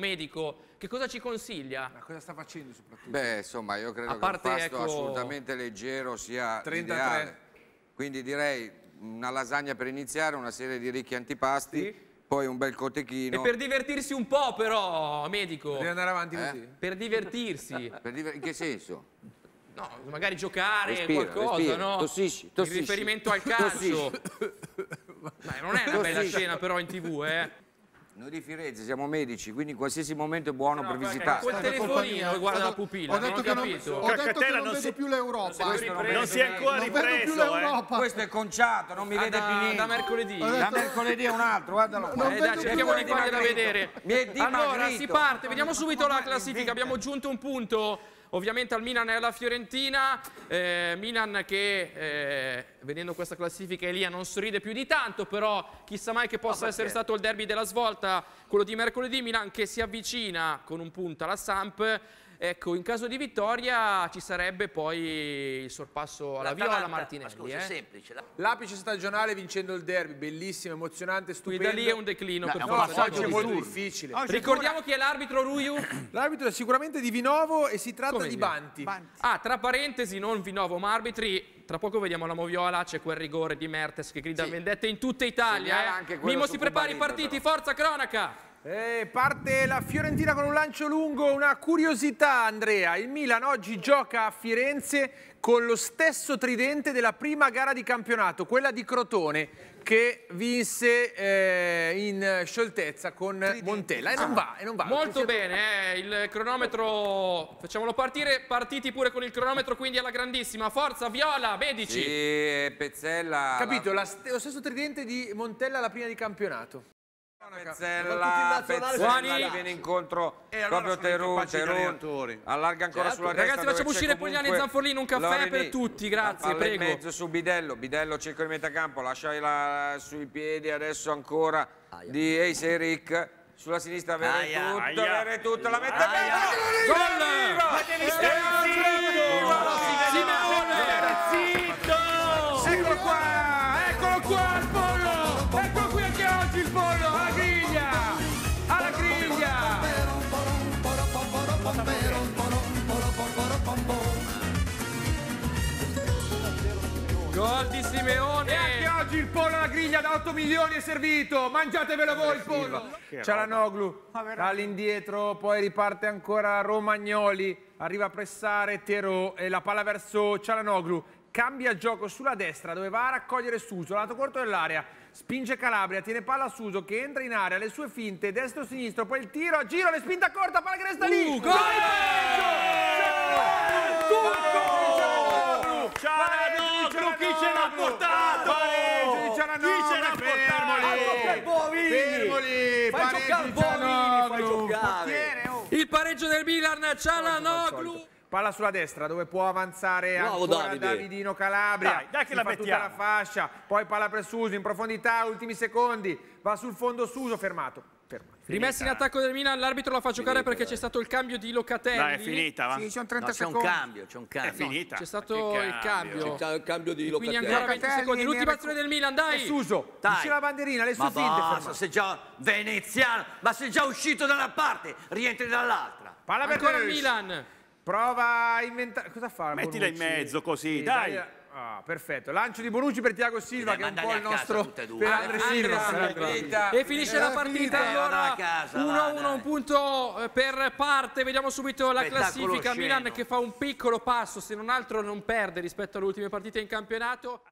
medico, che cosa ci consiglia? Ma cosa sta facendo soprattutto? Beh, insomma, io credo A parte, che un pasto ecco- assolutamente leggero sia 33. ideale. Quindi direi una lasagna per iniziare, una serie di ricchi antipasti, poi un bel E cotechino. per divertirsi un po' però, medico, Devi andare avanti Eh? così? per divertirsi, Per diver- in che senso? no, magari giocare, Respira, qualcosa, respira. no? Tossisci, tossisci. In riferimento al calcio. Beh, non è una bella Tossisci. scena però in tv, eh. Noi di Firenze siamo medici, quindi qualsiasi momento è buono per visitare. Quel telefonino guarda la pupilla, Ho non ho detto che non, capito. ho detto che non non vedo si- più l'Europa. Non si è ancora Non vedo più ripreso, eh. Questo è conciato, non mi Ah, vede più da, niente. da mercoledì. Ho Da detto- mercoledì è un altro, guardalo qua. Non Eh, vedo dai, cerchiamo di fargliela vedere. Mi è Allora, si parte, vediamo subito la classifica. Abbiamo aggiunto un punto ovviamente al Milan e alla Fiorentina. Eh, Milan che eh, vedendo questa classifica Elia non sorride più di tanto, però chissà mai che possa essere stato il derby della svolta, quello di mercoledì. Milan che si avvicina con un punto alla Samp. Ecco, in caso di vittoria ci sarebbe poi il sorpasso alla Viola Martinelli. Ma scusa, eh. è semplice. la- L'apice stagionale vincendo il derby, bellissimo, emozionante, Qui stupendo. da lì è un declino No, per è un No, forza oggi è cose. molto difficile. Ricordiamo chi è l'arbitro Ruiu? L'arbitro è sicuramente di Vinovo e si tratta Come di di- Banti. Ah, tra parentesi, non Vinovo, ma arbitri. Tra poco vediamo la Moviola, c'è quel rigore di Mertes che grida Sì. vendette in tutta Italia. Eh. Mimo si prepari i partiti, però. forza cronaca! Eh, parte la Fiorentina con un lancio lungo, una curiosità Andrea, il Milan oggi gioca a Firenze con lo stesso tridente della prima gara di campionato, quella di Crotone, che vinse eh, in scioltezza con Montella e non va, e non va. Molto bene, eh, il cronometro, facciamolo partire, partiti pure con il cronometro, quindi alla grandissima. Forza, Viola, medici! Sì, e Pezzella. Capito, la st- lo stesso tridente di Montella alla prima di campionato. Pezzella, Pezzella viene incontro E allora proprio Terun, Terun allarga ancora sulla destra Ragazzi, facciamo uscire Pogliani e Zanfolini, un caffè Lorini. per tutti, grazie, palla in prego. mezzo su Bidello, Bidello cerca di a campo, lascia la- sui piedi adesso ancora di Ace Eric sulla sinistra Aia. Aia. avere tutto, la mette Aia. bene, Gol! Gol di Simeone! E anche oggi il pollo alla griglia da 8 milioni è servito! Mangiatevelo voi il pollo! Cialanoglu all'indietro, poi riparte ancora Romagnoli, arriva a pressare Terò e la palla verso Cialanoglu. Cambia il gioco sulla destra dove va a raccogliere Suso, lato corto dell'area. Spinge Calabria, tiene palla a Suso che entra in area, le sue finte, destro-sinistro, poi il tiro, a giro, le spinta corta, palla che resta lì! Uh, gol! Tutto! Cialanoglu, Il pareggio del Milan, Cialanoglu! Palla sulla destra dove può avanzare Bravo, ancora Davide. Davidino Calabria. Dai, dai che Si la fa tutta mettiamo. la fascia, poi palla per Suso in profondità, ultimi secondi, va sul fondo Suso, fermato. fermato. Rimessi in attacco del Milan, l'arbitro la fa giocare perché c'è stato il cambio di Locatelli. Dai, è finita, va. Sì, sono No, 30 c'è un cambio, c'è un È cambio. finita. C'è Ma stato il cambio. C'è il cambio di Quindi Locatelli. ancora 20 Locatelli, secondi. L'ultima ne azione del Milan, dai! Suso, Dai. vicino alla bandierina, le sue Ma fermato. sei già veneziano, ma sei già uscito da una parte, rientri dall'altra. Palla per Ancora. Milan. Prova a inventare. Cosa fa? Mettila in Bonucci? mezzo così, Sì, dai. Ah, perfetto. Lancio di Bonucci per Tiago Silva, che è un dai, po' il nostro. e. Per Andre Silva. E finisce la partita allora a casa, 1-1, va, dai. un punto eh, per parte. Vediamo subito la classifica. Milan che fa un piccolo passo, se non altro non perde rispetto alle ultime partite in campionato.